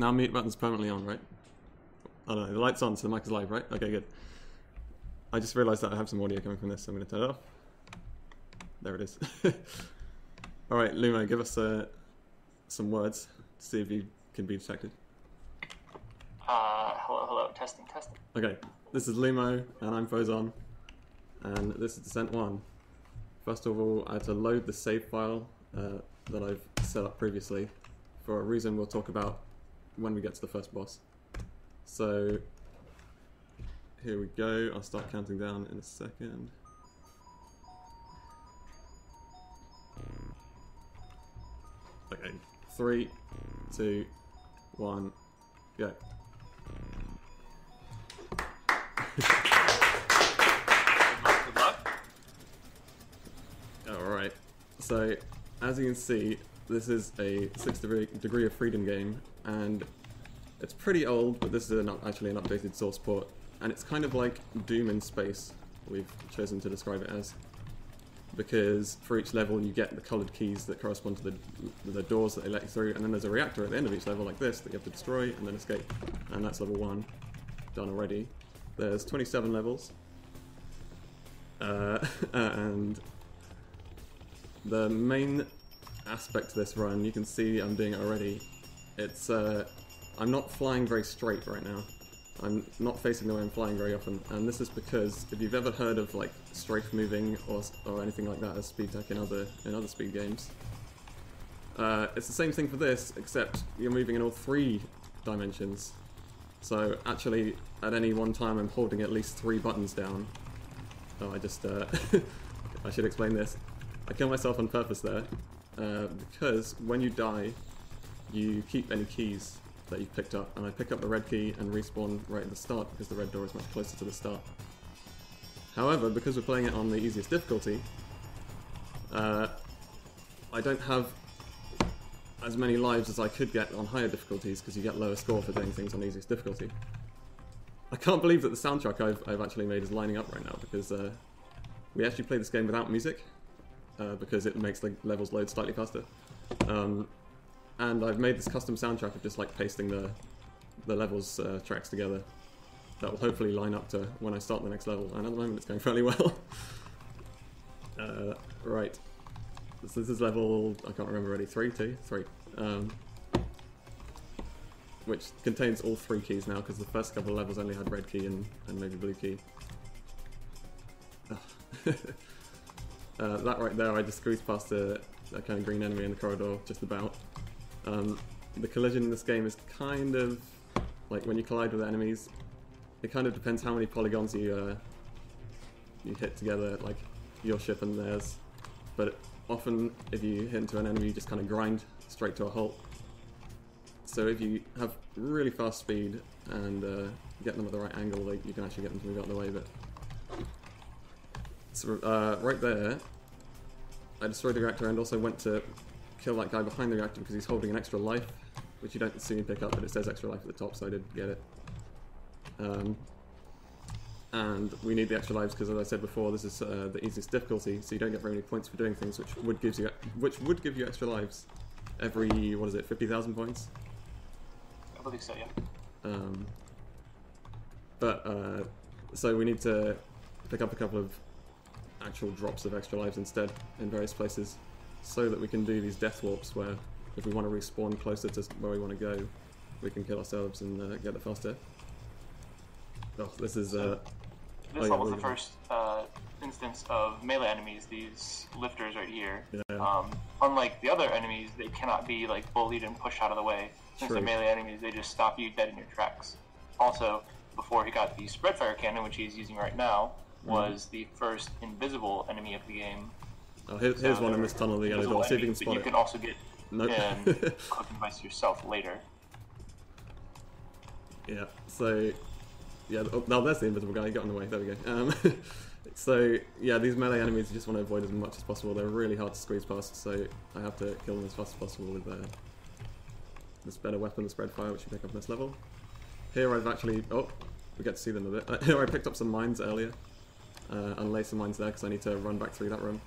Now mute button's permanently on, right? I don't know, the light's on, so the mic is live, right? Okay, good. I just realized that I have some audio coming from this, so I'm going to turn it off. There it is. Alright, Lumo, give us uh, some words to see if you can be detected. Uh, hello, hello, testing, testing. Okay, this is Lumo, and I'm Phozon, and this is Descent 1. First of all, I had to load the save file uh, that I've set up previously for a reason we'll talk about when we get to the first boss. So, here we go. I'll start counting down in a second. Okay, three, two, one, go. Good luck. Alright, so as you can see, this is a 6 degree, degree of freedom game, and it's pretty old, but this is an, actually an updated source port, and it's kind of like Doom in space, we've chosen to describe it as. Because for each level you get the coloured keys that correspond to the, the doors that they let you through, and then there's a reactor at the end of each level like this that you have to destroy and then escape. And that's level 1, done already. There's 27 levels, uh, and the main aspect to this run, you can see I'm doing it already. It's uh, I'm not flying very straight right now. I'm not facing the way I'm flying very often, and this is because if you've ever heard of like strafe moving or or anything like that as speed tech in other in other speed games, uh, it's the same thing for this, except you're moving in all three dimensions. So actually, at any one time, I'm holding at least three buttons down. Oh, I just uh, I should explain this. I kill myself on purpose there, uh, because when you die, you keep any keys that you've picked up, and I pick up the red key and respawn right at the start because the red door is much closer to the start. However, because we're playing it on the easiest difficulty, uh, I don't have as many lives as I could get on higher difficulties because you get lower score for doing things on easiest difficulty. I can't believe that the soundtrack I've, I've actually made is lining up right now because uh, we actually play this game without music uh, because it makes the levels load slightly faster. Um, and I've made this custom soundtrack of just like pasting the the levels uh, tracks together. That will hopefully line up to when I start the next level. And at the moment, it's going fairly well. uh, right. So this is level I can't remember already. Three, two, three. Um, which contains all three keys now because the first couple of levels only had red key and, and maybe blue key. uh, that right there, I just squeezed past a, a kind of green enemy in the corridor, just about. Um, the collision in this game is kind of like when you collide with enemies. It kind of depends how many polygons you uh, you hit together, like your ship and theirs. But often, if you hit into an enemy, you just kind of grind straight to a halt. So if you have really fast speed and uh, get them at the right angle, like you can actually get them to move out of the way. But so uh, right there, I destroyed the reactor and also went to kill that guy behind the reactor because he's holding an extra life, which you don't see me pick up, but it says extra life at the top, so I did get it. Um, and we need the extra lives because, as I said before, this is uh, the easiest difficulty, so you don't get very many points for doing things, which would gives you which would give you extra lives every what is it, fifty thousand points. I believe so, yeah. Um, but uh, so we need to pick up a couple of actual drops of extra lives instead in various places, so that we can do these death warps where if we want to respawn closer to where we want to go, we can kill ourselves and uh, get the fast death. Oh, this is uh, This Oh, yeah, level's the first uh, instance of melee enemies, these lifters right here. Yeah. Um, unlike the other enemies, they cannot be like bullied and pushed out of the way. Since True. they're melee enemies, they just stop you dead in your tracks. Also, before he got the spreadfire cannon, which he's using right now. Was the first invisible enemy of the game. oh, here, here's So one in this tunnel, the yellow door. See if you can enemies, but spot you it. can also get Nope. and click device yourself later. Yeah, so yeah, oh, now there's the invisible guy. He got in the way. There we go. Um, so yeah, these melee enemies you just want to avoid as much as possible. They're really hard to squeeze past, so I have to kill them as fast as possible with uh, this better weapon, the spread fire, which you pick up in this level. Here I've actually oh, we get to see them a bit. Uh, here I picked up some mines earlier, uh, and some mines there because I need to run back through that room.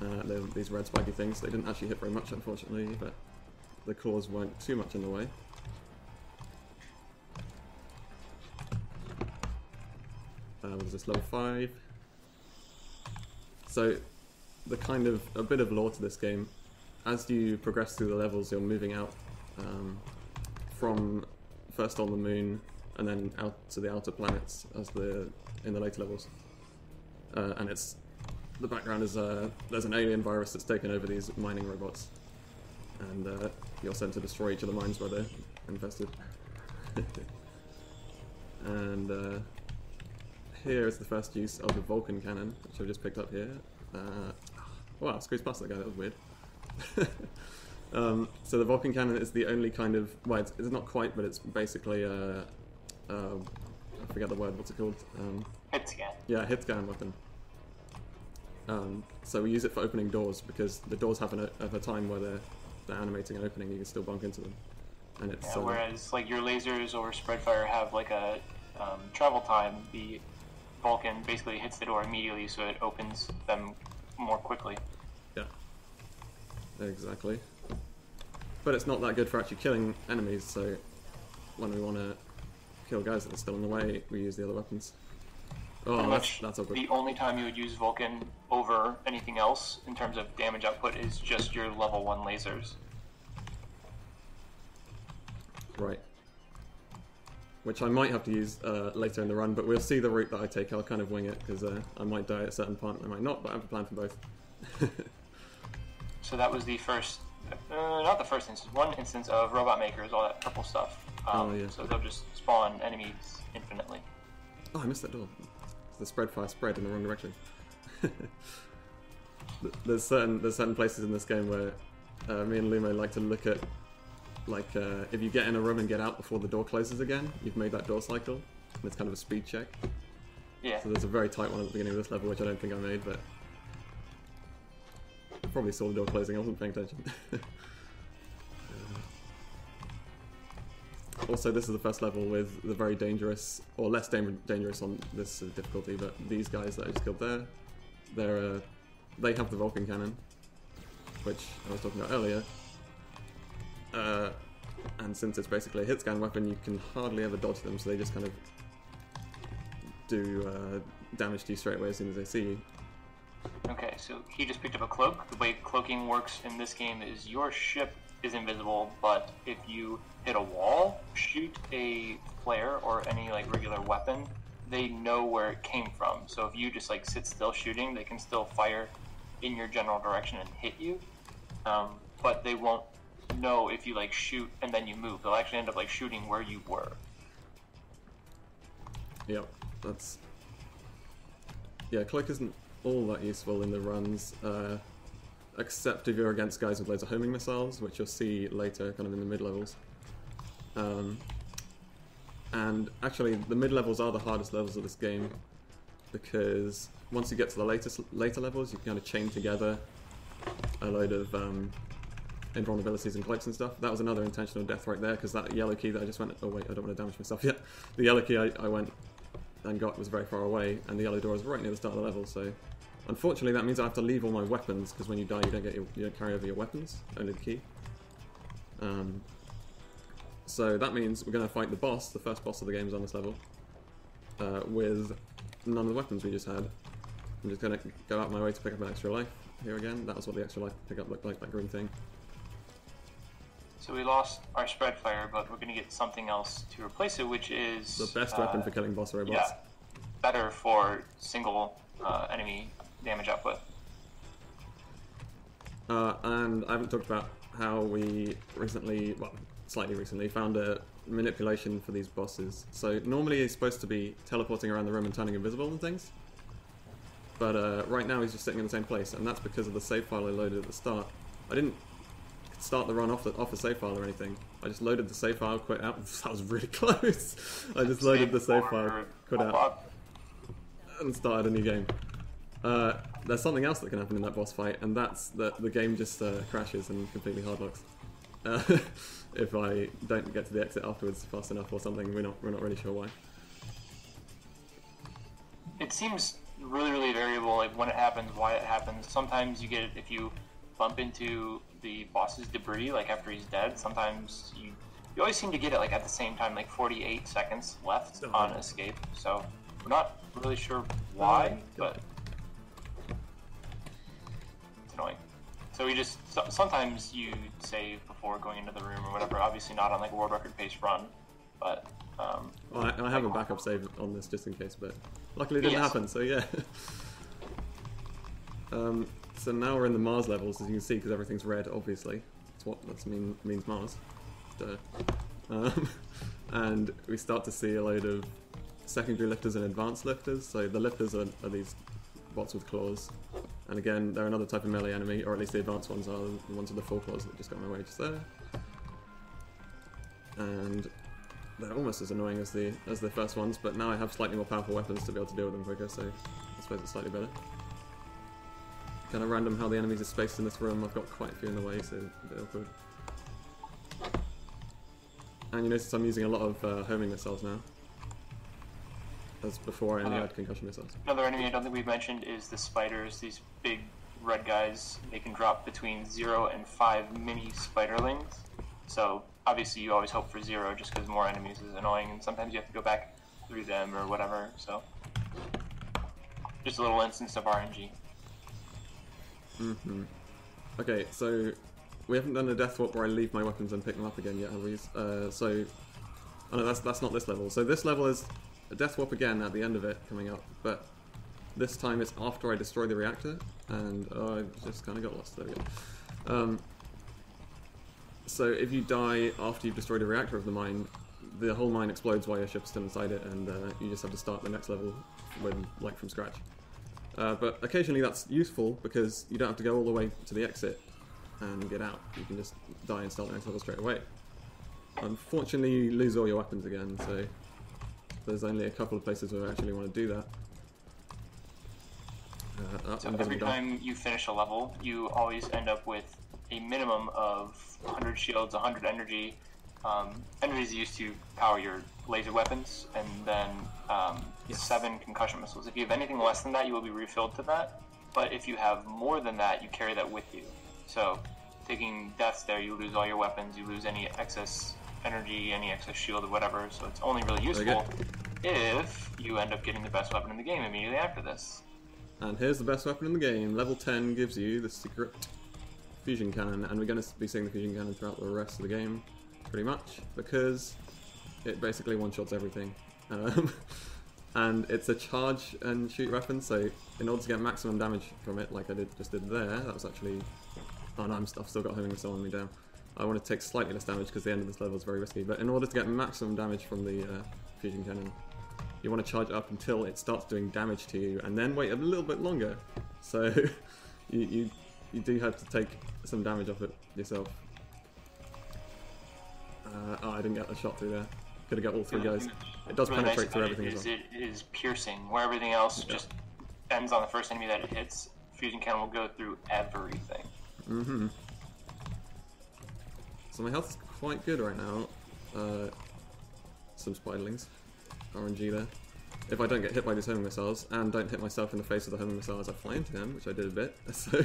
Uh, these red spiky things. They didn't actually hit very much, unfortunately, but the claws weren't too much in the way. Uh, was this level 5? So, the kind of, a bit of lore to this game, as you progress through the levels, you're moving out um, from first on the moon and then out to the outer planets as the in the later levels. Uh, and it's the background is uh, there's an alien virus that's taken over these mining robots, and uh, you're sent to destroy each of the mines where they're infested. and uh, here is the first use of the Vulcan cannon, which I've just picked up here. Uh, wow, squeeze past that guy. That was weird. um, so the Vulcan cannon is the only kind of well, it's, it's not quite, but it's basically a, a I forget the word. What's it called? Um, Hit scan. yeah, hit scan weapon. Um, so we use it for opening doors because the doors have, an, have a time where they're, they're animating and opening. You can still bump into them, and it's Yeah, uh, whereas like your lasers or Spreadfire have like a um, travel time, the Vulcan basically hits the door immediately, so it opens them more quickly. yeah, exactly. But it's not that good for actually killing enemies. So when we want to kill guys that are still in the way, we use the other weapons. Oh, Pretty that's much that's awkward. the only time you would use Vulcan over anything else in terms of damage output is just your level one lasers. Right. Which I might have to use uh, later in the run, but we'll see the route that I take. I'll kind of wing it because uh, I might die at a certain point, I might not, but I have a plan for both. So that was the first, uh, not the first instance, one instance of robot makers, all that purple stuff. Um, Oh, yeah. So they'll just spawn enemies infinitely. Oh, I missed that door. The spread fire spread in the wrong direction. There's certain there's certain places in this game where uh, me and Lumo like to look at like uh, if you get in a room and get out before the door closes again, you've made that door cycle, and it's kind of a speed check. Yeah. So there's a very tight one at the beginning of this level, which I don't think I made, but I probably saw the door closing. I wasn't paying attention. also, this is the first level with the very dangerous, or less dangerous on this uh, difficulty, but these guys that I just killed there, they're uh, they have the Vulcan cannon, which I was talking about earlier. Uh, and since it's basically a hit scan weapon, you can hardly ever dodge them, so they just kind of do uh, damage to you straight away as soon as they see you. Okay, so he just picked up a cloak. The way cloaking works in this game is your ship is invisible, but if you hit a wall, shoot a flare or any like regular weapon, they know where it came from. So if you just like sit still shooting, they can still fire in your general direction and hit you. Um, but they won't know if you like shoot and then you move. They'll actually end up like shooting where you were. Yep, that's. Yeah, Cloak isn't all that useful in the runs, uh, except if you're against guys with loads of homing missiles, which you'll see later, kind of in the mid levels. Um, and actually, the mid levels are the hardest levels of this game because once you get to the latest later levels, you can kind of chain together a load of um, invulnerabilities and cloaks and stuff. That was another intentional death right there because that yellow key that I just went. Oh wait, I don't want to damage myself yet. The yellow key I, I went and got was very far away, and the yellow door is right near the start of the level. So, unfortunately, that means I have to leave all my weapons because when you die, you don't get your, you don't carry over your weapons, only the key. Um, so that means we're going to fight the boss, the first boss of the games on this level, uh, with none of the weapons we just had. I'm just going to go out my way to pick up an extra life here again. That was what the extra life pickup looked like, that green thing. So we lost our spread fire, but we're gonna get something else to replace it, which is The best uh, weapon for killing boss robots. Yeah, better for single uh, enemy damage output. Uh, and I haven't talked about how we recently, well, slightly recently, found a manipulation for these bosses. So normally he's supposed to be teleporting around the room and turning invisible and things. But uh, right now he's just sitting in the same place, and that's because of the save file I loaded at the start. I didn't start the run off the off a save file or anything. I just loaded the save file, quit out. That was really close. I just loaded the save file, quit out and started a new game. Uh, there's something else that can happen in that boss fight, and that's that the game just uh, crashes and completely hardlocks. Uh, if I don't get to the exit afterwards fast enough or something, we're not we're not really sure why. It seems really, really variable, like when it happens, why it happens. Sometimes you get it if you bump into the boss's debris like after he's dead, sometimes you you always seem to get it like at the same time, like 48 seconds left Oh. on escape. So we're not really sure why, but So we just so, sometimes you save before going into the room or whatever. Obviously not on like a world record pace run, but um, Well, I, I have a backup save on this just in case, but luckily it didn't Yes. happen, so yeah. um, so now we're in the Mars levels, as you can see, because everything's red, obviously. That's what that mean, means Mars. Duh. Um, and we start to see a load of secondary lifters and advanced lifters. So the lifters are, are these bots with claws. And again, they're another type of melee enemy, or at least the advanced ones are the ones with the full claws that just got my way just there. And they're almost as annoying as the as the first ones, but now I have slightly more powerful weapons to be able to deal with them quicker, so I suppose it's slightly better. Kind of random how the enemies are spaced in this room. I've got quite a few in the way, so a bit awkward. And you notice I'm using a lot of uh, homing missiles now. As before only Uh, had concussion missiles. Another enemy I don't think we've mentioned is the spiders. These big red guys. They can drop between zero and five mini spiderlings. So obviously you always hope for zero, just because more enemies is annoying, and sometimes you have to go back through them or whatever. So just a little instance of RNG. hmm Okay, so we haven't done a death warp where I leave my weapons and pick them up again yet, have we? Uh, so, oh no, that's that's not this level. So this level is a death warp again at the end of it coming up, but this time it's after I destroy the reactor, and oh, I just kind of got lost. There go. Um, so if you die after you've destroyed a reactor of the mine, the whole mine explodes while your ship's still inside it, and uh, you just have to start the next level with like from scratch. Uh, but occasionally that's useful because you don't have to go all the way to the exit and get out. You can just die and start the next level straight away. Unfortunately, you lose all your weapons again, so there's only a couple of places where I actually want to do that. Uh, So every time you finish a level, you always end up with a minimum of 100 shields, 100 energy. Um, energy is used to power your laser weapons, and then um, Yes. seven concussion missiles. If you have anything less than that, you will be refilled to that. But if you have more than that, you carry that with you. So, taking deaths there, you lose all your weapons, you lose any excess energy, any excess shield, or whatever. So it's only really useful if you end up getting the best weapon in the game immediately after this. And here's the best weapon in the game. Level 10 gives you the secret fusion cannon, and we're going to be seeing the fusion cannon throughout the rest of the game, pretty much, because it basically one-shots everything. Um, and it's a charge and shoot weapon, so in order to get maximum damage from it, like I did just did there, that was actually... Oh no, I'm, I've still got homing missile on me down. I want to take slightly less damage because the end of this level is very risky, but in order to get maximum damage from the uh, fusion cannon, you want to charge up until it starts doing damage to you, and then wait a little bit longer. So you, you you do have to take some damage off it yourself. Uh, oh, I didn't get a shot through there. Could have got all three Yeah, guys. It does really penetrate nice through everything as is well. It is piercing. Where everything else Yeah. just ends on the first enemy that it hits, fusion cannon will go through everything. hmm So my health's quite good right now. Uh, some spiderlings. RNG there. If I don't get hit by these homing missiles, and don't hit myself in the face with the homing missiles, I fly into them, which I did a bit. So,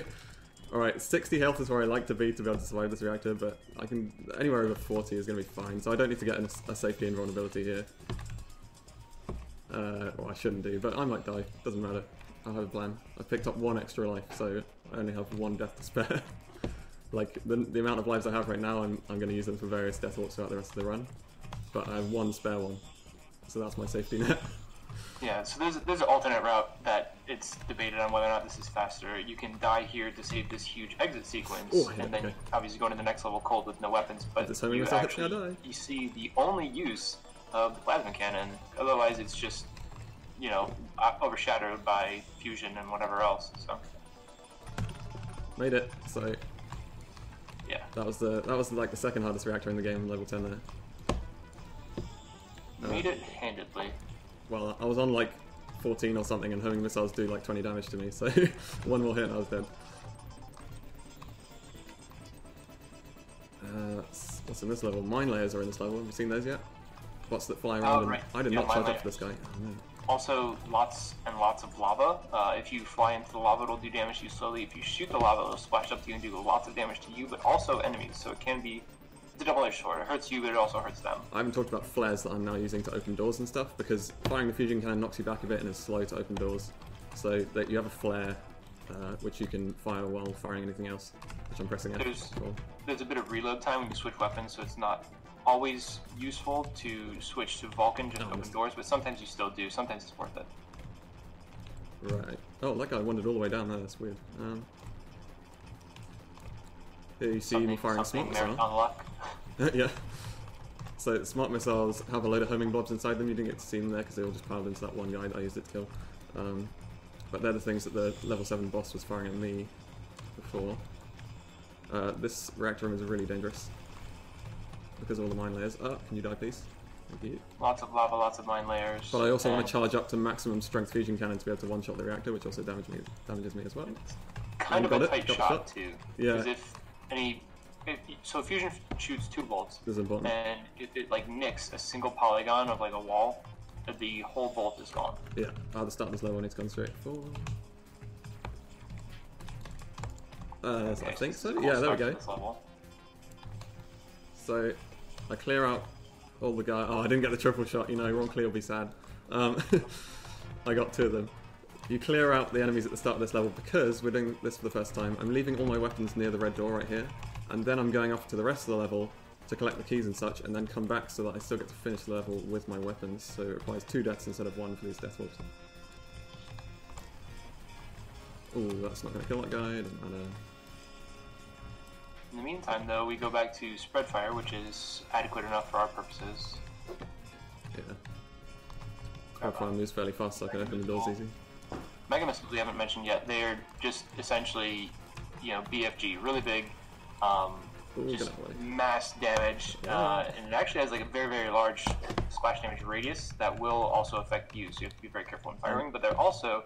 alright, 60 health is where I like to be to be able to survive this reactor, but I can anywhere over 40 is going to be fine, so I don't need to get an, a safety invulnerability here. Uh, well, I shouldn't do, but I might die. Doesn't matter. I'll have a plan. I picked up one extra life, so I only have one death to spare. like, the, the amount of lives I have right now, I'm, I'm going to use them for various death warps throughout the rest of the run. But I have one spare one, so that's my safety net. Yeah, so there's there's an alternate route that it's debated on whether or not this is faster. You can die here to save this huge exit sequence, Oh, and it, then okay. obviously go into the next level cold with no weapons. But you missile hits me, I actually you see the only use of the plasma cannon. Otherwise, it's just you know overshadowed by fusion and whatever else. So Made it. So yeah. that was the that was like the second hardest reactor in the game, level 10 there. Uh, Made it handedly. Well, I was on like 14 or something, and homing missiles do like 20 damage to me, so one more hit and I was dead. Uh, what's in this level? Mine layers are in this level. Have you seen those yet? What's that fly around. Oh, and right. I did Yeah, not mine charge up for this guy. Oh, no. Also lots and lots of lava. Uh, if you fly into the lava, it'll do damage to you slowly. If you shoot the lava, it'll splash up to you and do lots of damage to you, but also enemies. So it can be it's a double-edged sword. It hurts you, but it also hurts them. I haven't talked about flares that I'm now using to open doors and stuff because firing the fusion cannon knocks you back a bit and is slow to open doors. So that you have a flare uh, which you can fire while firing anything else, which I'm pressing F There's- There's a bit of reload time when you switch weapons, so it's not always useful to switch to Vulcan just Oh, to open doors, but sometimes you still do. Sometimes it's worth it. Right. Oh, that guy wandered all the way down there. That's weird. Um, here you see me firing a smart missile. luck. yeah. So smart missiles have a load of homing blobs inside them. You didn't get to see them there because they all just piled into that one guy that I used it to kill. Um, but they're the things that the level 7 boss was firing at me before. Uh, this reactor room is really dangerous because of all the mine layers. Oh, can you die please? Thank you. Lots of lava, lots of mine layers. But I also want to charge up to maximum strength fusion cannon to be able to one-shot the reactor, which also damage me, damages me as well. kind You of a it? tight shot, shot? too. Yeah. Because if any, if, so fusion shoots two bolts, This is important. and if it like nicks a single polygon of like a wall, the whole bolt is gone. Yeah, at the start this level I need to concentrate for. Uh, Okay, I think so. Yeah, there we go. So I clear out all the guy. Oh, I didn't get the triple shot. You know, Ron Clear will be sad. Um, I got two of them. You clear out the enemies at the start of this level because we're doing this for the first time. I'm leaving all my weapons near the red door right here, and then I'm going off to the rest of the level to collect the keys and such, and then come back so that I still get to finish the level with my weapons. So it requires two deaths instead of one for these death warps. Ooh, that's not going to kill that guy. Doesn't matter. In the meantime, though, we go back to spread fire, which is adequate enough for our purposes. Yeah. Hopefully moves fairly fast so I can open the doors easy. Mega missiles we haven't mentioned yet. They're just essentially, you know, BFG, really big, um, Ooh, just out of the way. mass damage, uh, and it actually has like a very very large splash damage radius that will also affect you. So you have to be very careful when firing. But they're also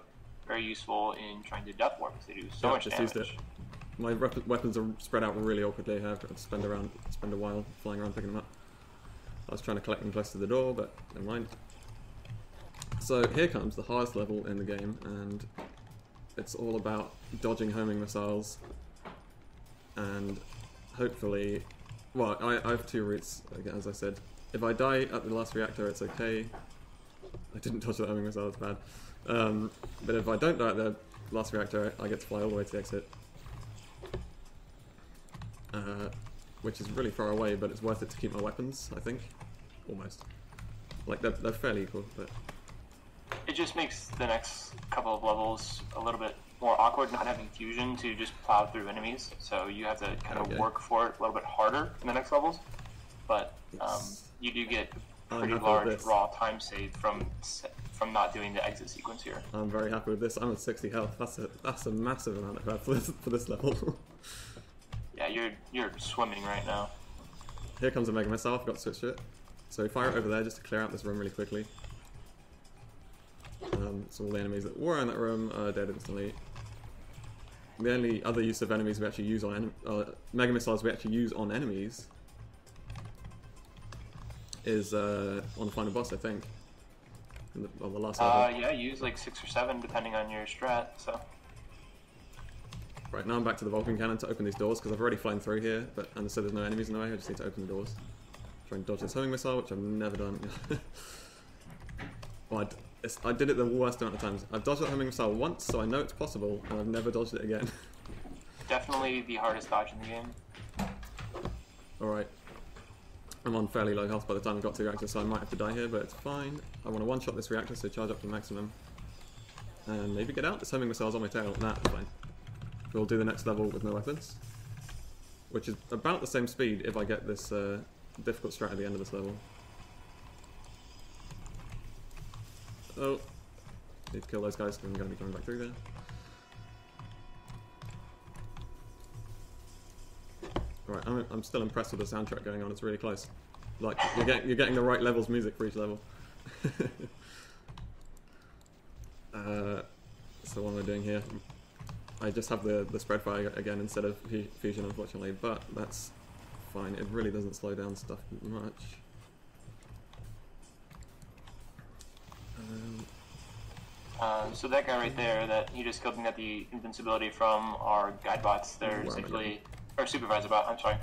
very useful in trying to death warp. They do so Yeah, much just damage. My weapons are spread out really awkwardly. I have to spend around, spend a while flying around picking them up. I was trying to collect them close to the door, but never mind. So here comes the hardest level in the game, and it's all about dodging homing missiles, and hopefully, well, I, I have two routes. As I said, if I die at the last reactor, it's okay. I didn't dodge the homing missile. It's bad. Um, but if I don't die at the last reactor, I get to fly all the way to the exit uh, which is really far away, but it's worth it to keep my weapons, I think. Almost. Like, they're, they're fairly equal, but It just makes the next couple of levels a little bit more awkward, not having fusion to just plow through enemies. So you have to kind of work for it a little bit harder in the next levels. But um, you do get pretty large raw time save from from not doing the exit sequence here. I'm very happy with this. I'm at 60 health. That's a that's a massive amount of health for this, for this level. Yeah, you're you're swimming right now. Here comes a Mega Missile, I forgot to switch to it. So fire it over there just to clear out this room really quickly. Um, so all the enemies that were in that room are dead instantly. The only other use of enemies we actually use on uh, Mega Missiles we actually use on enemies is uh, on the final boss, I think. In the, on the last level. Uh, yeah, use like six or seven depending on your strat. So Right, now I'm back to the Vulcan Cannon to open these doors because I've already flown through here, but and so there's no enemies in the way, I just need to open the doors. Try and dodge this homing missile, which I've never done. well, I, I did it the worst amount of times. I've dodged that homing missile once, so I know it's possible, and I've never dodged it again. definitely the hardest dodge in the game. Alright. I'm on fairly low health by the time I got to the reactor, so I might have to die here, but it's fine. I want to one-shot this reactor, so charge up to maximum. And maybe get out. This homing missile's on my tail. Nah, it's fine. We'll do the next level with no weapons. Which is about the same speed if I get this uh, difficult strat at the end of this level. Oh. Need to kill those guys, 'cause I'm going to be coming back through there. Right, I'm, I'm still impressed with the soundtrack going on. It's really close. Like you're getting you're getting the right levels music for each level. uh, so what am I doing here? I just have the the spread fire again instead of fusion, unfortunately, but that's fine. It really doesn't slow down stuff much. Um, Um, so that guy right there, that he just killed me got the invincibility from our guide bots. They're Wow, essentially, or supervisor bot. I'm sorry.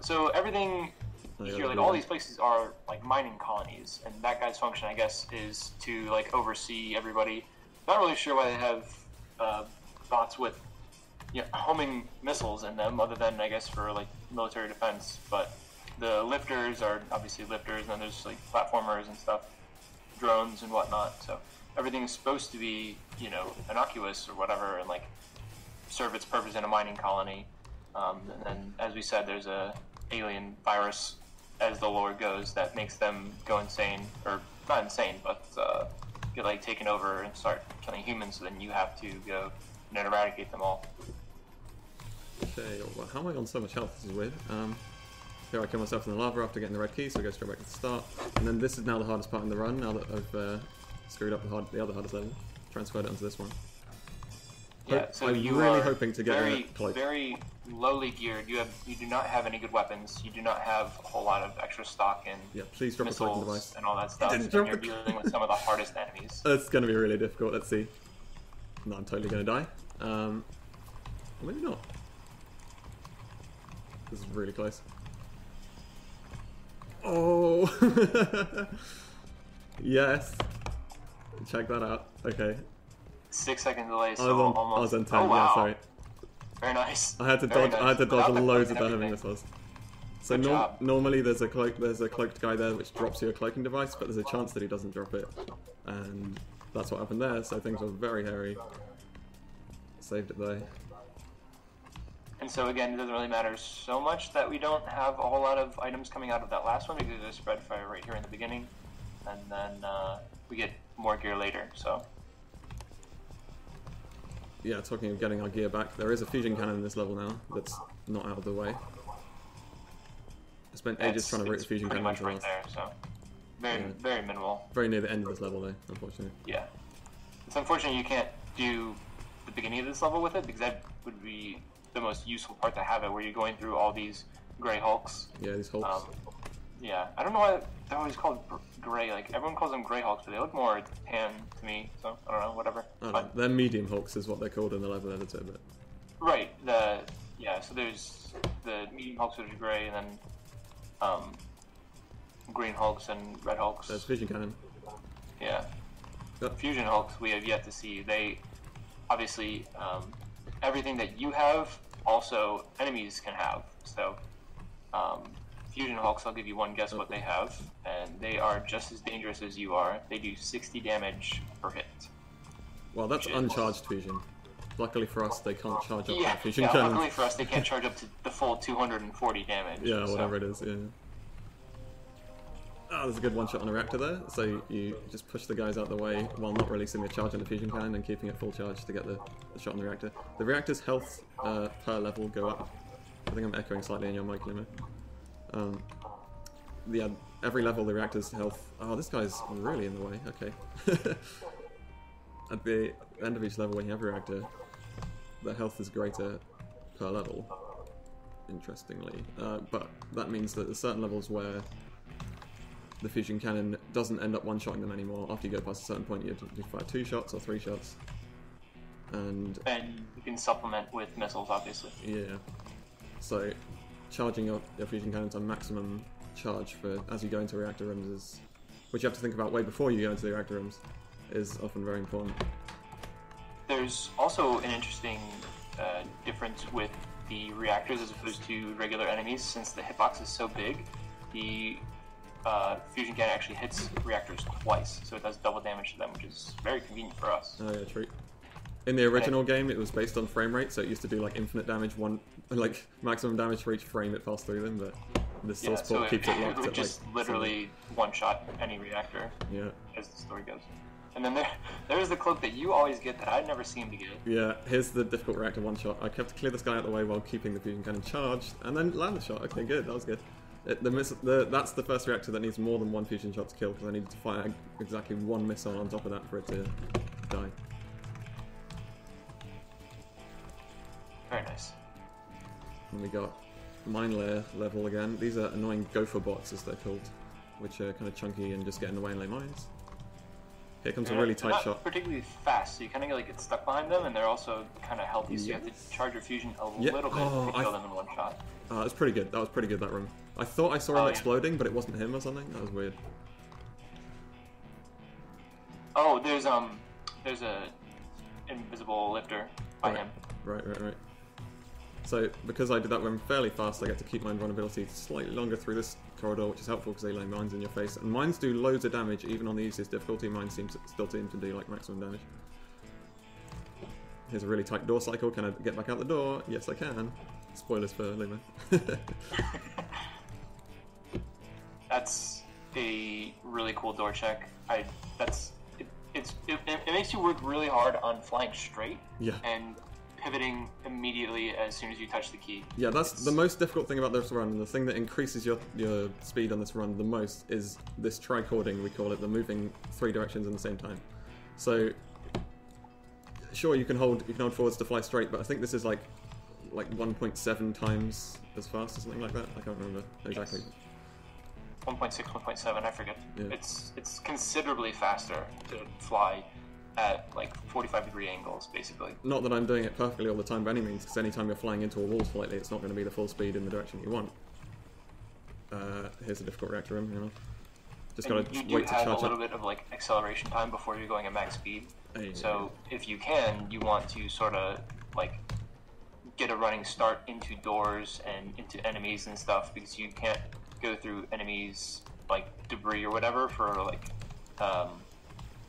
So everything Oh, yeah, here, like yeah. all these places are like mining colonies, and that guy's function, I guess, is to like oversee everybody. Not really sure why they have uh, bots with you know, homing missiles in them, other than I guess for like military defense. But the lifters are obviously lifters, and then there's like platformers and stuff, drones and whatnot. So everything's supposed to be you know innocuous or whatever, and like serve its purpose in a mining colony. Um, and then, as we said, there's a alien virus, as the lore goes, that makes them go insane, or not insane, but uh, get like taken over and start killing humans. So then you have to go and eradicate them all. Okay, well, how am I on so much health? This is weird. Um, here I kill myself in the lava after getting the red key, so I go straight back to the start. And then this is now the hardest part in the run, now that I've uh, screwed up the, hard, the other hardest level. Transferred it onto this one. Yeah, Hope- so I'm you really are hoping to get very, very lowly geared. You have, you do not have any good weapons. You do not have a whole lot of extra stock and Yeah, please drop a cloaking device. and all that stuff. And you're dealing with some of the hardest enemies. It's going to be really difficult, let's see. No, I'm totally going to die. Um, maybe not. This is really close. Oh! yes! Check that out. Okay. Six second delay, I so was on, almost. I was on 10, oh, wow. yeah, sorry. Very nice. I had to Very dodge. I had to dodge Without loads of damage missiles. So job. normally there's a cloak, there's a cloaked guy there which drops you a cloaking device, but there's a chance that he doesn't drop it, and that's what happened there. So things were very hairy. Saved it though. And so again, it doesn't really matter so much that we don't have a whole lot of items coming out of that last one because there's spread fire right here in the beginning, and then uh, we get more gear later. So Yeah, talking of getting our gear back, there is a fusion cannon in this level now that's not out of the way. I spent ages it's- trying to route the fusion pretty cannon much right there. So very Yeah. very minimal. Very near the end of this level though, unfortunately. Yeah, it's unfortunate you can't do the beginning of this level with it because that would be the most useful part to have it, where you're going through all these gray hulks. Yeah, these hulks. Um, yeah, I don't know why they're always called gray. Like everyone calls them gray hulks, but they look more tan to me. So I don't know, whatever. I know. They're medium hulks is what they're called in the level editor, but Right. The yeah. So there's the medium hulks which are gray, and then um, green hulks and red hulks. That's fusion cannon. Yeah. Yep. Fusion hulks we have yet to see. They obviously um, everything that you have also enemies can have. So um, fusion hulks, I'll give you one guess what they have, and they are just as dangerous as you are. They do 60 damage per hit. Well, that's uncharged fusion. Luckily for us, they can't charge up Yeah, fusion yeah. cannon. Luckily for us, they can't charge up to the full 240 damage. Yeah, so- whatever it is, yeah. Oh, there's a good one shot on a reactor there. So you just push the guys out the way while not releasing the charge on the fusion cannon and keeping it full charge to get the, the shot on the reactor. The reactor's health uh, per level go up. I think I'm echoing slightly in your mic, Lumo. Um, yeah, every level the reactor's health. Oh, this guy's really in the way. Okay. At the end of each level, when you have a reactor, the health is greater per level interestingly. Uh, but that means that there's certain levels where the fusion cannon doesn't end up one-shotting them anymore. After you go past a certain point, you have to fire two shots or three shots. And And you can supplement with missiles, obviously. yeah, so charging your, your fusion cannon to maximum charge for as you go into reactor rooms is, which you have to think about way before you go into the reactor rooms, is often very important. There's also an interesting uh, difference with the reactors as opposed to regular enemies. Since the hitbox is so big, the uh, fusion cannon actually hits reactors twice, so it does double damage to them, which is very convenient for us. Oh yeah, true. In the original game, it was based on frame rate, so it used to do like infinite damage, one like maximum damage for each frame it passed through them. But this Yeah, source so port it, keeps it it locked would at just like literally one-shot any reactor, seven. as the story goes. And then there, there's the cloak that you always get that I'd never seem to get. Yeah, yeah. Here's the difficult reactor one shot. I kept to clear this guy out of the way while keeping the fusion cannon charged, and then land the shot. Okay, good. That was good. It, the, miss, the that's the first reactor that needs more than one fusion shot to kill because I needed to fire exactly one missile on top of that for it to die. Very nice. And we got mine layer level again. These are annoying gopher bots, as they're called, which are kind of chunky and just get in the way and lay mines. Here comes a They're really not- they're tight not shot. particularly fast, so you kind of like get stuck behind them, and they're also kind of healthy, so you have to charge your fusion a Yeah, little bit oh, to I- kill them in one shot. Uh, was pretty good. That was pretty good, that room. I thought I saw him Oh, yeah. exploding, but it wasn't him or something. That was weird. Oh, there's um, there's a invisible lifter by Right. him. Right, right, right. So, because I did that room fairly fast, I get to keep my invulnerability slightly longer through this corridor, which is helpful because they lay mines in your face. And mines do loads of damage, even on the easiest difficulty. Mines seem to, still seem to do like maximum damage. Here's a really tight door cycle. Can I get back out the door? Yes, I can. Spoilers for Lumo. That's a really cool door check. I that's it, it's it, it makes you work really hard on flying straight yeah. and pivoting immediately as soon as you touch the key. Yeah, that's the most difficult thing about this run. and The thing that increases your your speed on this run the most is this tricording, we call it, the moving three directions in the same time. So, sure, you can hold you can hold forwards to fly straight, but I think this is like like 1.7 times as fast or something like that. I can't remember exactly. 1.6, 1.7, I forget. Yeah. It's it's considerably faster to fly at like 45 degree angles, basically. Not that I'm doing it perfectly all the time by any means, because anytime you're flying into a wall slightly, it's not going to be the full speed in the direction you want. Uh, here's a difficult reactor room. You know, just And gotta you do wait to have a little up. bit of like acceleration time before you're going at max speed. Hey, So if you can, you want to sort of like get a running start into doors and into enemies and stuff because you can't go through enemies like debris or whatever for like um,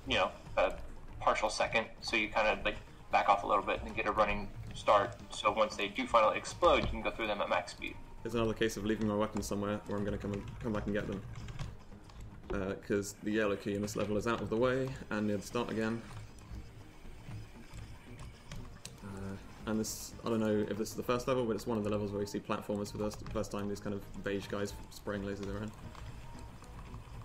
you know a partial second. So you kind of like back off a little bit and get a running start. So once they do finally explode, you can go through them at max speed. It's another case of leaving my weapons somewhere where I'm going to come and, come back and get them. Because the yellow key in this level is out of the way and near the start again. And this, I don't know if this is the first level, but it's one of the levels where you see platformers for the first, time. These kind of beige guys spraying lasers around,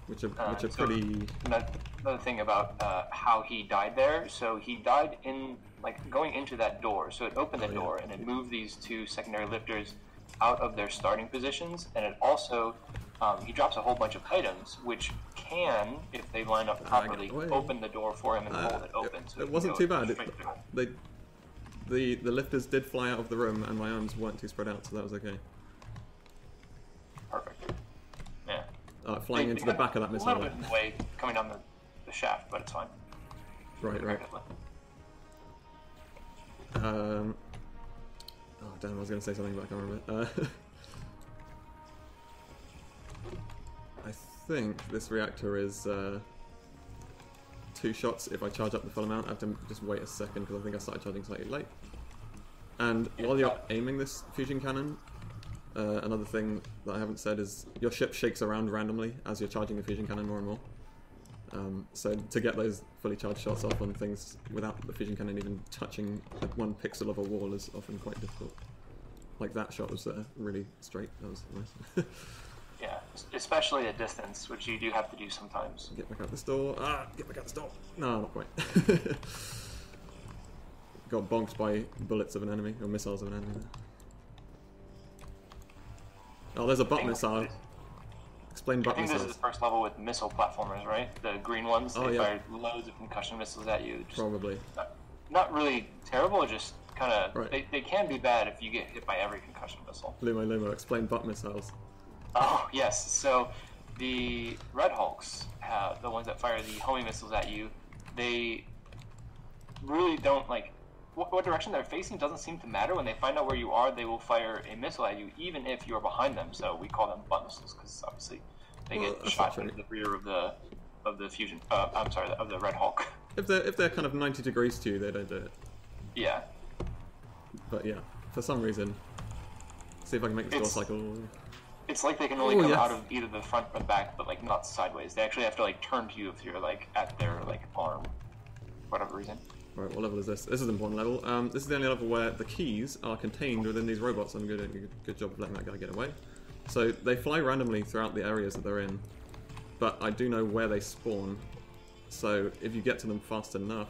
which are Uh, which are so- pretty. Another thing about uh, how he died there. So he died in like going into that door. So it opened the Oh, yeah. door and it moved these two secondary lifters out of their starting positions, and it also um, he drops a whole bunch of items, which can, if they line up properly, open the door for him and Uh, hold it open. it- so it wasn't too bad. It- They, the the lifters did fly out of the room, and my arms weren't too spread out, so that was okay. Perfect. Yeah. Uh, flying They- into they the back of that missile. A little bit in the way coming down the, the shaft, but it's fine. Right, right. Um, oh damn! I was going to say something, but I can't remember. Uh, I think this reactor is uh, two shots. If I charge up the full amount, I have to just wait a second because I think I started charging slightly late. And while you're aiming this fusion cannon, uh, another thing that I haven't said is your ship shakes around randomly as you're charging the fusion cannon more and more. Um, so to get those fully charged shots off on things without the fusion cannon even touching one pixel of a wall is often quite difficult. Like that shot was uh, really straight. That was nice. Yeah, especially at distance, which you do have to do sometimes. get back out this door. Ah, get back out this door. No, not quite. Got bonked by bullets of an enemy or missiles of an enemy. Oh, there's a butt I missile. Explain I butt think this is the first level with missile platformers, right? The green ones. Oh, they yeah. fire loads of concussion missiles at you. Just Probably. not, not really terrible, just kind of. Right. They, they can be bad if you get hit by every concussion missile. Lumo Lumo, explain butt missiles. Oh yes. So the Red Hulks, have, the ones that fire the homing missiles at you, they really don't like. What, what direction they're facing doesn't seem to matter. When they find out where you are, they will fire a missile at you, even if you are behind them. So we call them butt missiles because obviously they Well, get shot not the rear of the of the fusion. Uh, I'm sorry, of the Red Hulk. If they're if they're kind of 90 degrees to you, they don't do it. yeah. But yeah, for some reason. See if I can make this door cycle. It's like they can only Oh, come yes. out of either the front or the back, but like not sideways. They actually have to like turn to you if you're like at their like arm, for whatever reason. Right, what level is this? This is an important level. Um, this is the only level where the keys are contained within these robots. I'm doing a good, good job of letting that guy get away. So they fly randomly throughout the areas that they're in, but I do know where they spawn. So if you get to them fast enough,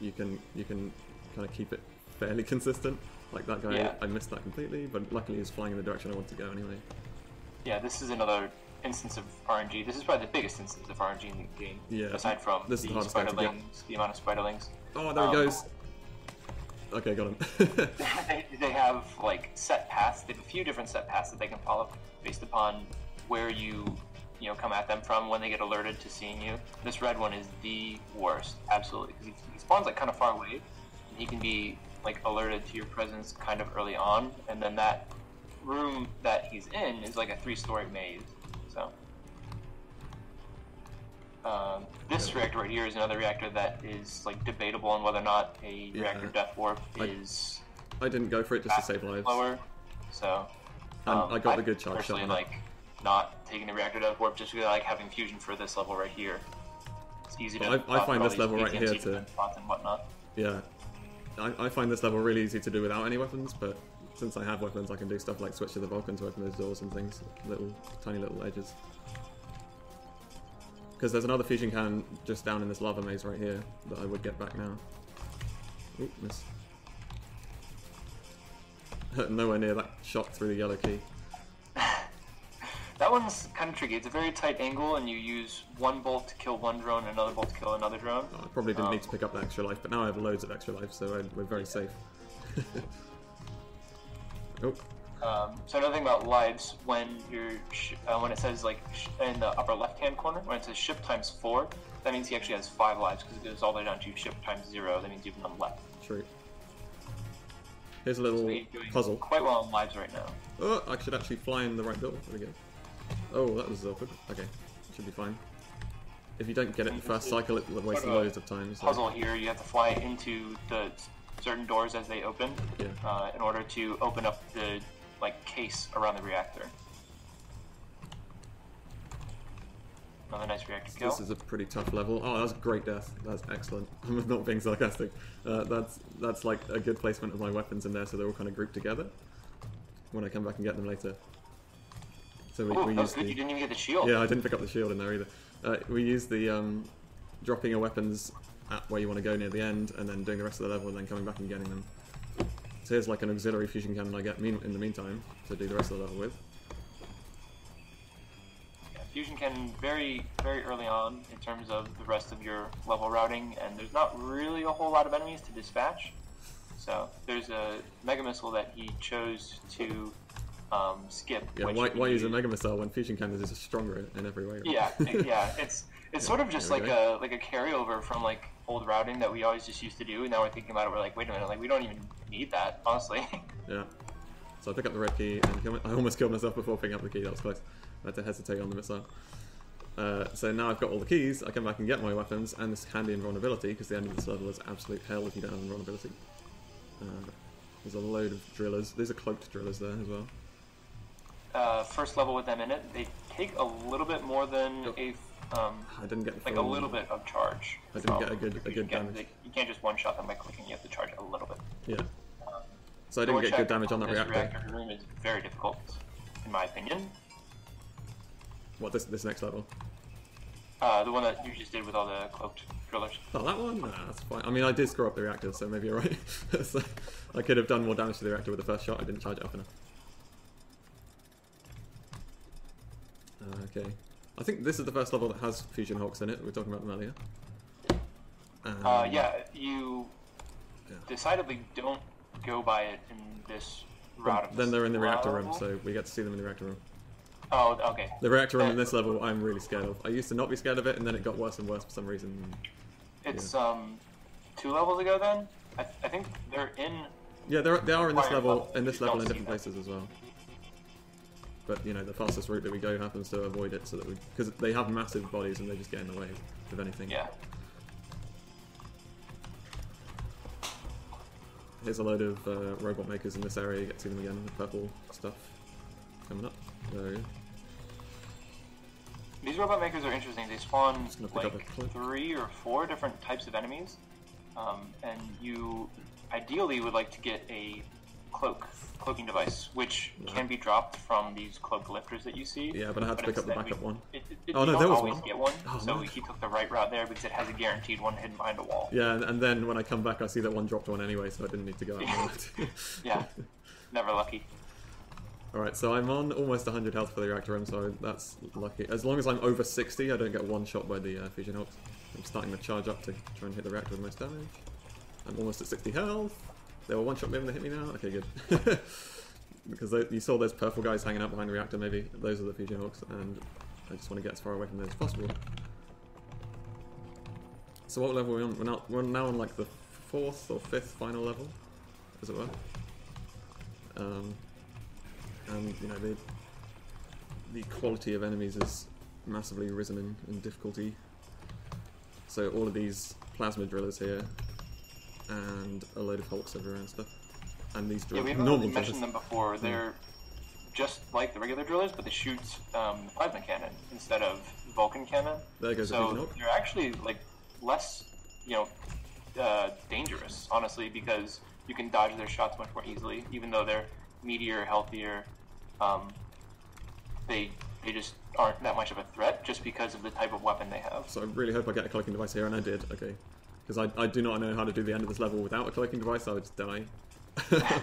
you can you can kind of keep it fairly consistent. Like that guy, Yeah. I missed that completely, but luckily he's flying in the direction I want to go anyway. Yeah, this is another instance of RNG. This is probably the biggest instance of RNG in the game. Yeah. Aside from This the the hardest guy to get. spiderlings, the amount of spiderlings. Oh, there he Um, goes. Okay, got him. they, they have like set paths. They have a few different set paths that they can follow based upon where you you know come at them from when they get alerted to seeing you. This red one is the worst, absolutely, because he, he spawns like kind of far away, and he can be like alerted to your presence kind of early on, and then that room that he's in is like a three-story maze. Um, this reactor right here is another reactor that is like debatable on whether or not a Yeah. reactor death warp I- is I didn't go for it just to save lives. lower. So And um, I got the good charge shot personally on it. like not taking the reactor death warp just because I like having fusion for this level right here. It's easy to. I- I find this level right here to-. Yeah. I, I find this level really easy to do without any weapons, but since I have weapons, I can do stuff like switch to the Vulcan to open those doors and things. Little, tiny little edges. Because there's another fusion cannon just down in this lava maze right here that I would get back now. Oop, miss. Nowhere near that shot through the yellow key. That one's kind of tricky. It's a very tight angle, and you use one bolt to kill one drone, and another bolt to kill another drone. I probably didn't Um, need to pick up that extra life, but now I have loads of extra life, so I, we're very safe. oh, Um, so another thing about lives, when you're sh- uh, when it says like sh- in the upper left-hand corner, when it says ship times four, that means he actually has five lives because it goes all the way down to ship times zero. That means you have none left. true. Here's a little doing puzzle. quite well on lives right now. Oh, I should actually fly in the right door. There we go. Oh, that was awkward. Okay, should be fine. If you don't get it the first cycle, it will waste Sort of a loads of time. So. Puzzle here, you have to fly into the certain doors as they open Yeah. uh, in order to open up the like case around the reactor. Another nice reactor kill. This is a pretty tough level. Oh, that's a great death. That's excellent. I'm not being sarcastic. Uh, that's that's like a good placement of my weapons in there, so they're all kind of grouped together. When I come back and get them later. So we, oh, we was good. the You didn't even get the shield. yeah. I didn't pick up the shield in there either. Uh, we use the um, dropping your weapons at where you want to go near the end, and then doing the rest of the level, and then coming back and getting them. So here's like an auxiliary fusion cannon I get mean in the meantime to do the rest of the level with. Yeah, Fusion cannon very, very early on in terms of the rest of your level routing, and there's not really a whole lot of enemies to dispatch. So there's a mega missile that he chose to um, skip. Yeah, why, why use a Mega Missile when fusion cannons is stronger in every way? right? Yeah, yeah. It's it's sort of just like a like a carryover from like old routing that we always just used to do. And now we're thinking about it. We're like, wait a minute, like we don't even need that, honestly. Yeah. So I pick up the red key and I almost killed myself before picking up the key. That was close. I had to hesitate on the missile. Uh, so now I've got all the keys. I come back and get my weapons and this handy invulnerability because the end of this level is absolute hell if you don't have invulnerability. Uh, there's a load of drillers. These are cloaked drillers there as well. uh, first level with them in it, they take a little bit more than a um, I didn't get the like a little bit of charge. I didn't get a good- a good damage. You can't just one shot them by clicking. You have to charge a little bit. Yeah. So I didn't get good damage on that this reactor. room is very difficult, in my opinion. What this this next level? Uh, the one that you just did with all the cloaked drillers. Oh, that one? Nah, that's fine. I mean, I did screw up the reactor, so maybe you're right. so I could have done more damage to the reactor with the first shot. I didn't charge it up enough. Uh, okay. I think this is the first level that has Fusion Hawks in it. We were talking about them earlier. Um, Uh, yeah, you yeah. decidedly don't go by it in this route. then they're in the reactor room, level. so we get to see them in the reactor room. Oh, okay. The reactor room in this level, I'm really scared of. I used to not be scared of it, and then it got worse and worse for some reason. It's um two levels ago. Then I, I think they're in. Yeah, they're, they are in this level, in this level in different places as well. But you know, the fastest route that we go happens to avoid it, so that we because they have massive bodies and they just get in the way of anything. Yeah. Here's a load of uh, robot makers in this area. You get to see them again. The purple stuff coming up. So These robot makers are interesting. They spawn Just gonna pick up like three or four different types of enemies, um, and you ideally would like to get a cloak cloaking device, which Yeah. can be dropped from these cloak lifters that you see. yeah, but I had to pick up the instead we- backup one. It, it, it, Oh, no, there was always one. get one, Oh, so no. he took the right route there because it has a guaranteed one hidden behind a wall. Yeah, and, and then when I come back, I see that one dropped one anyway, so I didn't need to go out. Yeah, never lucky. Alright, so I'm on almost 100 health for the reactor room, so that's lucky. As long as I'm over 60, I don't get one shot by the uh, fusion hawks. I'm starting to charge up to try and hit the reactor with most damage. I'm almost at 60 health. They were one shot me when they hit me now? Okay, good. because they, you saw those purple guys hanging out behind the reactor, maybe. Those are the fusion hawks, and I just want to get as far away from those as possible. So what level are we on? We're now, we're now on like the fourth or fifth final level, as it were. Um, and you know the the quality of enemies has massively risen in, in difficulty. So all of these plasma drillers here, and a load of hulks everywhere and stuff, and these Yeah, we haven't really mentioned them before. They're just like the regular drillers, but they shoot um, plasma cannon instead of Vulcan cannon. There goes So they're actually like less, you know, uh, dangerous, honestly, because you can dodge their shots much more easily. Even though they're meatier, healthier, um, they they just aren't that much of a threat just because of the type of weapon they have. So I really hope I get a cloaking device here, and I did. Okay, because I, I do not know how to do the end of this level without a cloaking device. I would just die.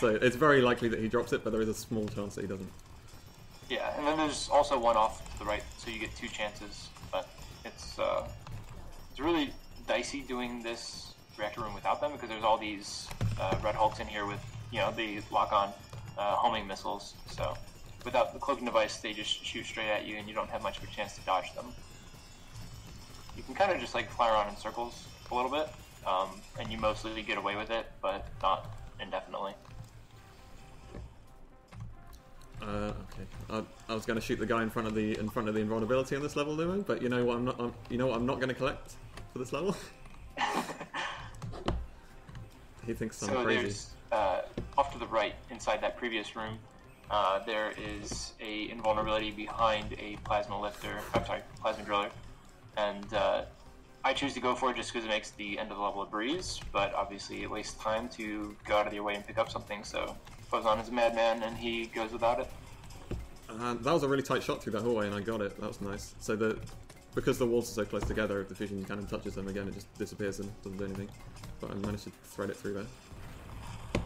so it's very likely that he drops it, but there is a small chance that he doesn't. Yeah, and then there's also one off to the right, so you get two chances. But it's uh, it's really dicey doing this reactor room without them because there's all these uh, red hulks in here with you know the lock-on uh, homing missiles. So without the cloaking device, they just shoot straight at you, and you don't have much of a chance to dodge them. You can kind of just like fly around in circles a little bit, um, and you mostly get away with it, but not indefinitely. Uh, okay, I, I was going to shoot the guy in front of the in front of the invulnerability on this level, anyway. But you know what? I'm not. I'm, you know what? I'm not going to collect for this level. he thinks I'm so crazy. there's uh, off to the right inside that previous room. Uh, there is a invulnerability behind a plasma lifter. I'm sorry, plasma driller, and uh, I choose to go for it just because it makes the end of the level a breeze. But obviously, it wastes time to go out of your way and pick up something. So Phozon is a madman, and he goes without it. And that was a really tight shot through that hallway, and I got it. That was nice. So the because the walls are so close together, if the fusion cannon touches them again, it just disappears and doesn't do anything. But I managed to thread it through there.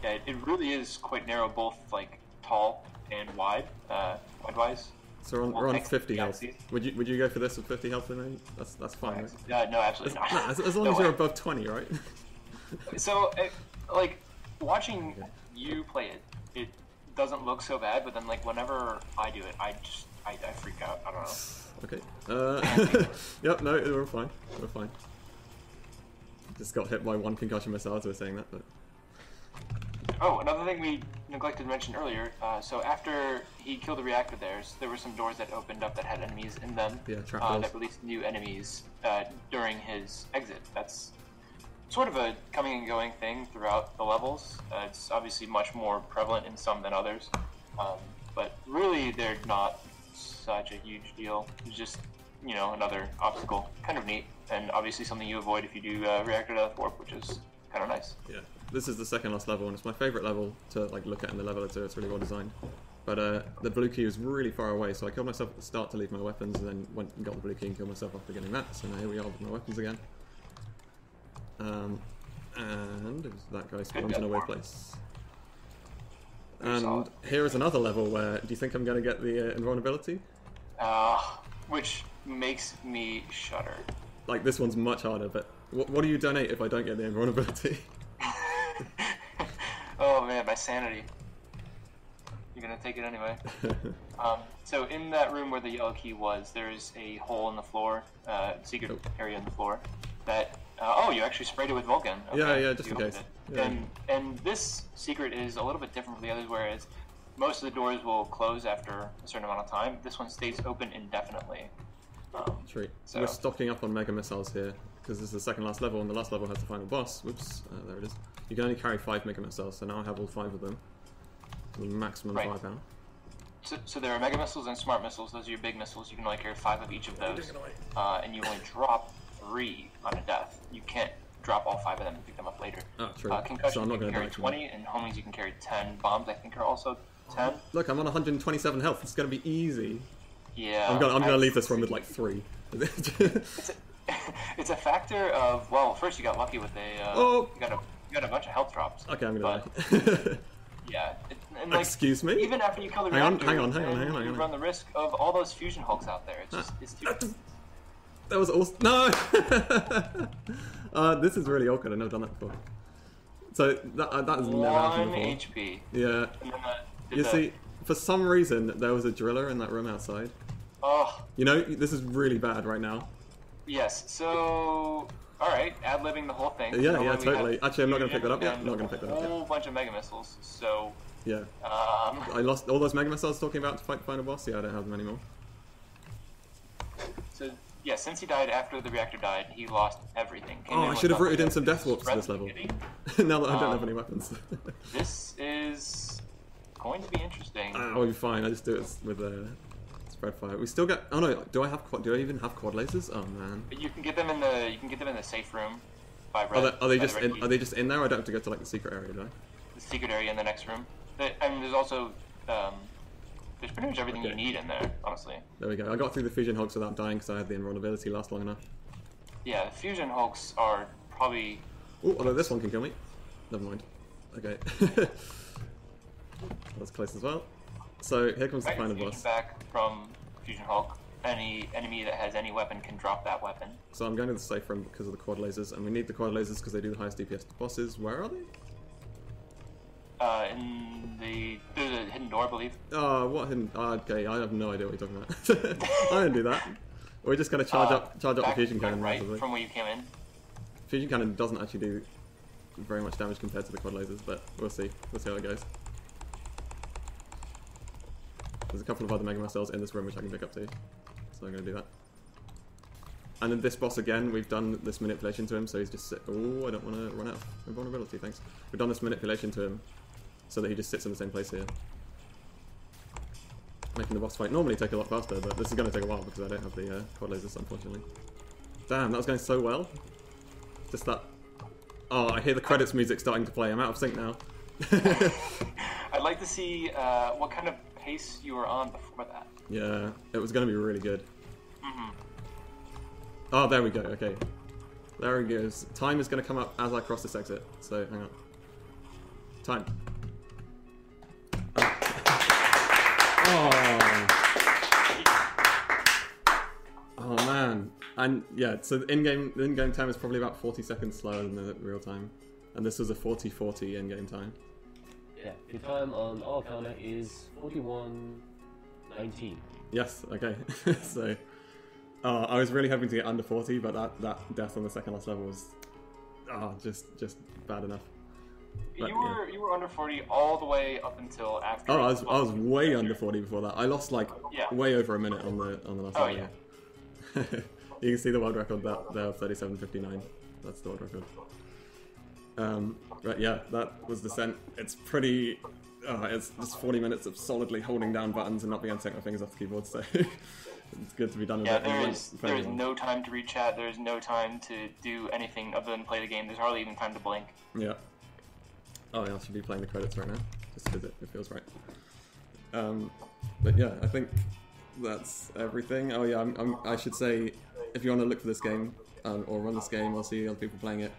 Yeah, it, it really is quite narrow, both like tall and wide, uh, wide-wise. So we're on, we're on thanks, 50 yeah, health. Would you would you go for this with 50 health? Then that's that's fine. Right? Uh, no, absolutely As, not. no, as, as long No as you're above 20, right? So, uh, like, watching you play it, it doesn't look so bad, but then, like, whenever I do it, I just, I, I freak out. I don't know. okay. Uh, yep. No, we're fine. We're fine. Just got hit by one concussion missile as we were saying that, but Oh, another thing we neglected to mention earlier. Uh, so after he killed the reactor there, there were some doors that opened up that had enemies in them. Yeah, uh, that released new enemies uh, during his exit. That's sort of a coming and going thing throughout the levels. Uh, it's obviously much more prevalent in some than others, um, but really they're not such a huge deal. It's just you know another obstacle, kind of neat, and obviously something you avoid if you do uh, reactor death warp, which is kind of nice. yeah. This is the second last level, and it's my favorite level to like look at in the level editor. It's really well designed. But uh, the blue key was really far away, so I killed myself at the start to leave my weapons, and then went and got the blue key and killed myself after getting that. So now here we are with my weapons again. Um, and that guy spawns in a weird place. And here is another level where do you think I'm going to get the uh, invulnerability? Uh, which makes me shudder. Like this one's much harder, but what, what do you donate if I don't get the invulnerability? sanity. You're gonna take it anyway. Um, so in that room where the yellow key was, there's a hole in the floor, uh, secret Oh. area in the floor. That uh, oh, you actually sprayed it with Vulcan. Yeah, Okay, yeah, just you in case. Yeah. And and this secret is a little bit different from the others, whereas most of the doors will close after a certain amount of time. This one stays open indefinitely. Um, Treat. So- We're stocking up on mega missiles here because this is the second last level, and the last level has the final boss. Whoops, uh, there it is. You can only carry five mega missiles, so now I have all five of them. The maximum Right. firepower. So, so there are mega missiles and smart missiles. Those are your big missiles. You can only carry five of each of those, uh, and you only drop three on a death. You can't drop all five of them and pick them up later. Ah, true. Uh, concussion, so I'm not you going can to carry die. 20, and homies you can carry 10. Bombs, I think, are also 10. Look, I'm on 127 health. It's going to be easy. Yeah. I'm going. I'm I- going to leave this one with like three. It's a, it's a factor of well, first you got lucky with a uh, Oh. you got a you got a bunch of health drops. okay, I'm to die. yeah, it, and like, Excuse me? even after you kill the Hang on, hang on, hang on, hang on, hang you run the risk of all those fusion hulks out there. It's just, it's too. That was awesome. No! uh, this is really awkward. I've never done that before. So that, uh, that has never happened One before. HP. Yeah. That did You the- see, for some reason, there was a driller in that room outside. Oh, You know, this is really bad right now. Yes. So, all right, ad libbing the whole thing. Yeah, Normally yeah, totally. Actually, I'm not gonna pick that up yet. and Not gonna pick that up A whole bunch of mega missiles. So, Yeah. um, I lost all those Mega Missiles I was talking about to fight the final boss. Yeah, I don't have them anymore. so yeah, since he died after the reactor died, he lost everything. Oh, I should have rooted in some Death Warps for this level. now that I don't have Um, any weapons. This is going to be interesting. oh, you're fine. I just do it with uh, spread fire. We still get. Oh no, do I have quad? Do I even have quad lasers? Oh man. But you can get them in the you can get them in the safe room by red. Are they, are they the just red in, are they just in there? I don't have to go to like the secret area, do I? the secret area in the next room? I mean, there's also um, there's pretty much everything you need in there, honestly. There we go. I got through the fusion hulks without dying because I had the invulnerability last long enough. Yeah, the fusion hulks are probably Oh, although this one can kill me. Never mind. Okay. That's close as well. So here comes the final boss. back from fusion hulk. Any enemy that has any weapon can drop that weapon. So I'm going to the safe room because of the quad lasers, and we need the quad lasers because they do the highest DPS to bosses. Where are they? Uh, in the there's a hidden door, I believe. Oh, what hidden? Oh, okay, I have no idea what you're talking about. I didn't do that. We're just going to charge Uh, up, charge up the fusion cannon right massively. from where you came in. Fusion cannon doesn't actually do very much damage compared to the quad lasers, but we'll see. We'll see how it goes. There's a couple of other mega missiles in this room which I can pick up too, so I'm going to do that. And then this boss again, we've done this manipulation to him, so he's just oh, I don't want to run out of invulnerability. Thanks. We've done this manipulation to him, so that he just sits in the same place here, making the boss fight normally take a lot faster, but this is going to take a while because I don't have the uh, quad lasers, unfortunately. Damn, that was going so well. Just that. Oh, I hear the credits music starting to play. I'm out of sync now. I'd like to see uh, what kind of pace you were on before that. yeah, it was going to be really good. hmm Oh, there we go. Okay. There he goes. Time is going to come up as I cross this exit. So, hang on. Time. Oh. Oh man. And yeah, so the in-game the in-game time is probably about 40 seconds slower than the real time. And this was a 40-40 in-game time. Yeah, the time on our counter is 41.19. Yes, okay. so uh, I was really hoping to get under 40, but that, that death on the second last level was oh, just just bad enough. But, you were you were under 40 all the way up until after. Oh, I was I was way under 40 before that. I lost like Yeah. way over a minute on the on the last Oh, level. you can see the world record that there, 37.59. That's the world record. Um, but yeah, that was Descent. It's pretty. Uh, it's just 40 minutes of solidly holding down buttons and not being able to take my fingers off the keyboard. So it's good to be done with Yeah, it. there is there is no time to read chat. There is no time to do anything other than play the game. There's hardly even time to blink. Yeah. Oh, yeah, I should be playing the credits right now, just because it, it feels right. Um, but yeah, I think that's everything. Oh yeah, I'm, I'm, I should say, if you want to look for this game um, or run this game or see other people playing it,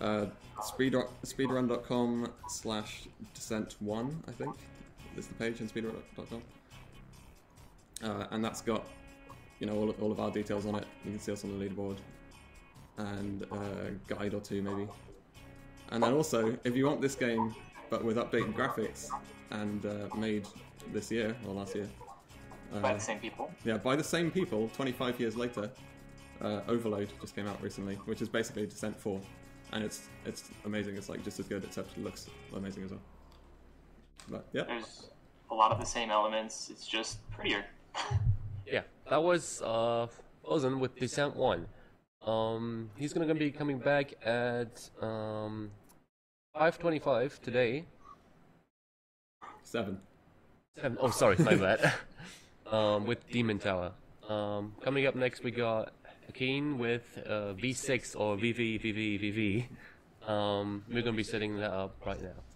uh, speedrun, speedrun.com slash descent one, I think, is the page on speedrun.com. Uh, and that's got, you know, all of, all of our details on it. You can see us on the leaderboard and a guide or two maybe. And then also, if you want this game but with updated graphics and uh, made this year or last year, by uh, the same people. yeah, by the same people, 25 years later, uh, Overload just came out recently, which is basically Descent 4, and it's it's amazing. It's like just as good, except it looks amazing as well. But yeah, There's a lot of the same elements. It's just prettier. Yeah, that was uh Phozon with Descent 1. Um, he's gonna be coming back at um 5:25 today. seven. Seven. Oh, sorry, my bad. um, with Demon Tower. Um, coming up next, we got Keen with uh, V6 or VV VV VV. Um, we're gonna be setting that up right now.